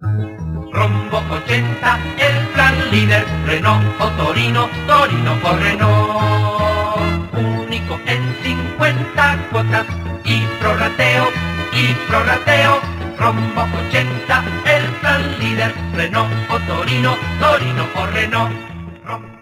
Rombo 80, el plan líder, Renault o Torino, Torino o Renault. Único en 50 cuotas y prorrateo, y prorrateo. Rombo 80, el plan líder, Renault o Torino, Torino o Renault.